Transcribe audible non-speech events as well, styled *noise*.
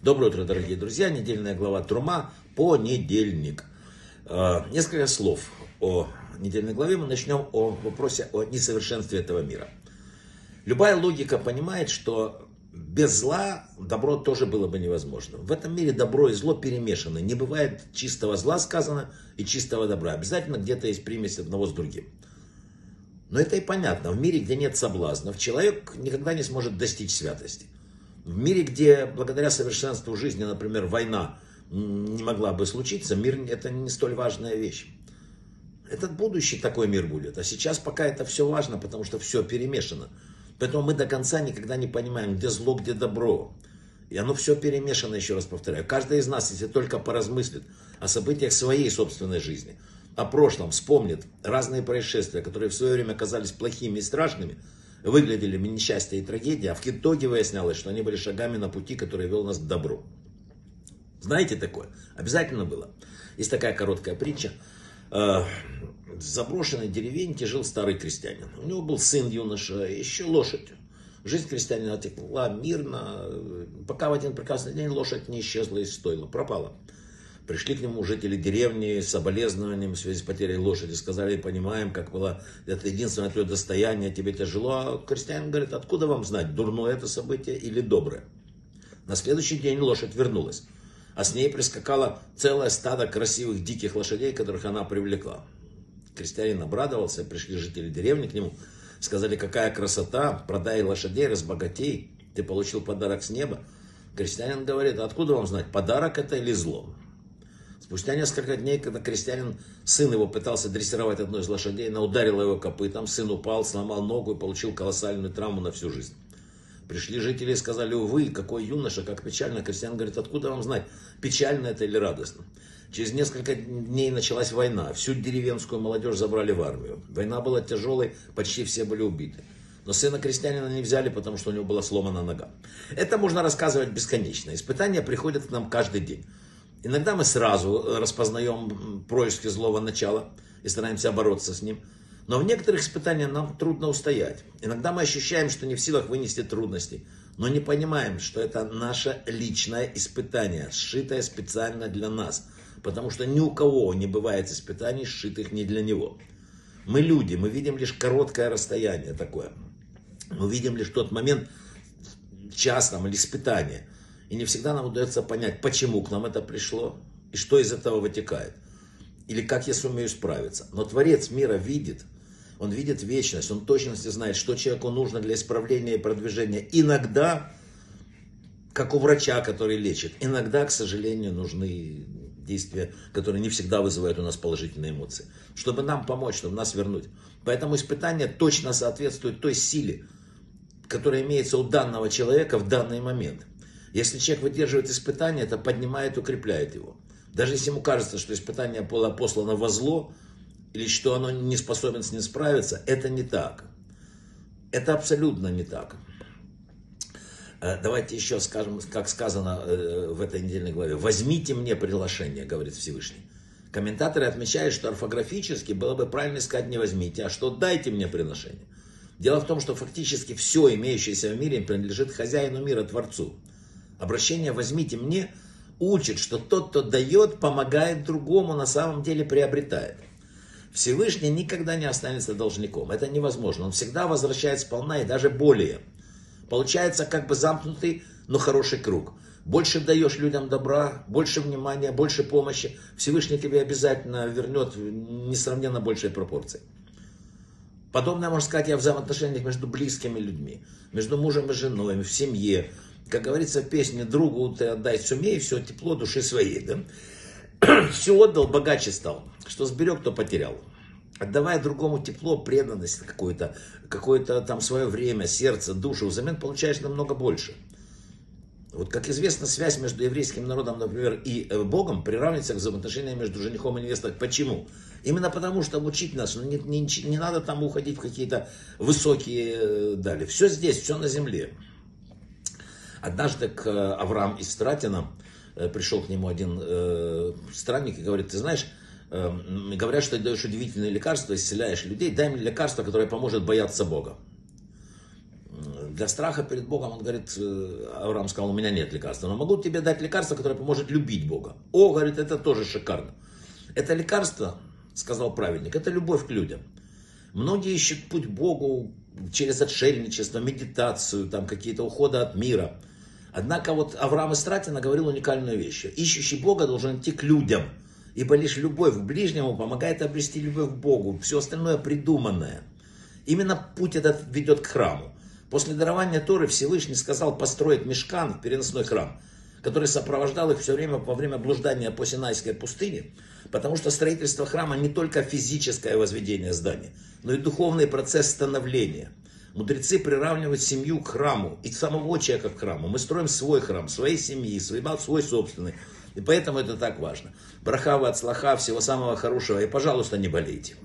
Доброе утро, дорогие друзья. Недельная глава Трума, понедельник. Э, несколько слов о недельной главе. Мы начнем о вопросе о несовершенстве этого мира. Любая логика понимает, что без зла добро тоже было бы невозможно. В этом мире добро и зло перемешаны. Не бывает чистого зла сказано и чистого добра. Обязательно где-то есть примесь одного с другим. Но это и понятно. В мире, где нет соблазнов, человек никогда не сможет достичь святости. В мире, где благодаря совершенству жизни, например, война не могла бы случиться, мир это не столь важная вещь. Этот будущий такой мир будет. А сейчас пока это все важно, потому что все перемешано. Поэтому мы до конца никогда не понимаем, где зло, где добро. И оно все перемешано, еще раз повторяю. Каждый из нас, если только поразмыслит о событиях своей собственной жизни – о прошлом вспомнит разные происшествия, которые в свое время казались плохими и страшными, выглядели несчастье и трагедия, а в итоге выяснялось, что они были шагами на пути, который вел нас к добру. Знаете такое? Обязательно было. Есть такая короткая притча. Э, в заброшенной деревеньке жил старый крестьянин. У него был сын юноша, еще лошадь. Жизнь крестьянина текла мирно, пока в один прекрасный день лошадь не исчезла из стойла, пропала. Пришли к нему жители деревни с соболезнованием в связи с потерей лошади. Сказали, понимаем, как было, это единственное твое достояние, тебе тяжело. А крестьянин говорит, откуда вам знать, дурное это событие или доброе? На следующий день лошадь вернулась. А с ней прискакало целое стадо красивых диких лошадей, которых она привлекла. Крестьянин обрадовался, пришли жители деревни к нему. Сказали, какая красота, продай лошадей, разбогатей, ты получил подарок с неба. Крестьянин говорит, откуда вам знать, подарок это или зло? Спустя несколько дней, когда крестьянин, сын его пытался дрессировать одну из лошадей, она ударила его копытом, сын упал, сломал ногу и получил колоссальную травму на всю жизнь. Пришли жители и сказали, увы, какой юноша, как печально. Крестьян говорит, откуда вам знать, печально это или радостно. Через несколько дней началась война. Всю деревенскую молодежь забрали в армию. Война была тяжелой, почти все были убиты. Но сына крестьянина не взяли, потому что у него была сломана нога. Это можно рассказывать бесконечно. Испытания приходят к нам каждый день. Иногда мы сразу э, распознаем происки злого начала и стараемся бороться с ним. Но в некоторых испытаниях нам трудно устоять. Иногда мы ощущаем, что не в силах вынести трудности, но не понимаем, что это наше личное испытание, сшитое специально для нас. Потому что ни у кого не бывает испытаний, сшитых не для него. Мы люди, мы видим лишь короткое расстояние такое. Мы видим лишь тот момент, час там или испытание – и не всегда нам удается понять, почему к нам это пришло и что из этого вытекает. Или как я сумею справиться. Но Творец мира видит, он видит вечность, он точности знает, что человеку нужно для исправления и продвижения. Иногда, как у врача, который лечит, иногда, к сожалению, нужны действия, которые не всегда вызывают у нас положительные эмоции. Чтобы нам помочь, чтобы нас вернуть. Поэтому испытание точно соответствует той силе, которая имеется у данного человека в данный момент. Если человек выдерживает испытание, это поднимает, укрепляет его. Даже если ему кажется, что испытание было послано во зло, или что оно не способен с ним справиться, это не так. Это абсолютно не так. Э, давайте еще скажем, как сказано э, в этой недельной главе. «Возьмите мне приглашение», говорит Всевышний. Комментаторы отмечают, что орфографически было бы правильно сказать «не возьмите», а что «дайте мне приглашение». Дело в том, что фактически все имеющееся в мире принадлежит хозяину мира, Творцу. Обращение «возьмите мне» учит, что тот, кто дает, помогает другому, на самом деле приобретает. Всевышний никогда не останется должником. Это невозможно. Он всегда возвращает сполна и даже более. Получается как бы замкнутый, но хороший круг. Больше даешь людям добра, больше внимания, больше помощи. Всевышний тебе обязательно вернет в несравненно большей пропорции. Подобное, можно сказать, и о взаимоотношениях между близкими людьми, между мужем и женой, в семье, как говорится в песне, другу ты отдай сумей, все тепло души своей, да? *clears throat* Все отдал, богаче стал. Что сберег, то потерял. Отдавая другому тепло, преданность какую-то, какое-то там свое время, сердце, душу, взамен получаешь намного больше. Вот, как известно, связь между еврейским народом, например, и э, Богом приравнивается к взаимоотношениям между женихом и невестой. Почему? Именно потому, что учить нас, ну, не, не, не надо там уходить в какие-то высокие э, дали. Все здесь, все на земле. Однажды к э, Авраам из Стратина э, пришел к нему один э, странник и говорит, ты знаешь, э, говорят, что ты даешь удивительные лекарства, исцеляешь людей, дай мне лекарство, которое поможет бояться Бога. для страха перед Богом, он говорит, э, Авраам сказал, у меня нет лекарства, но могу тебе дать лекарство, которое поможет любить Бога. О, говорит, это тоже шикарно. Это лекарство, сказал праведник, это любовь к людям. Многие ищут путь Богу через отшельничество, медитацию, там какие-то уходы от мира. Однако вот Авраам Истратина говорил уникальную вещь. Ищущий Бога должен идти к людям. Ибо лишь любовь к ближнему помогает обрести любовь к Богу. Все остальное придуманное. Именно путь этот ведет к храму. После дарования Торы Всевышний сказал построить мешкан, переносной храм, который сопровождал их все время во время блуждания по Синайской пустыне, потому что строительство храма не только физическое возведение здания, но и духовный процесс становления. Мудрецы приравнивают семью к храму и самого человека к храму. Мы строим свой храм, своей семьи, свой, свой собственный. И поэтому это так важно. Брахава от слаха, всего самого хорошего. И, пожалуйста, не болейте.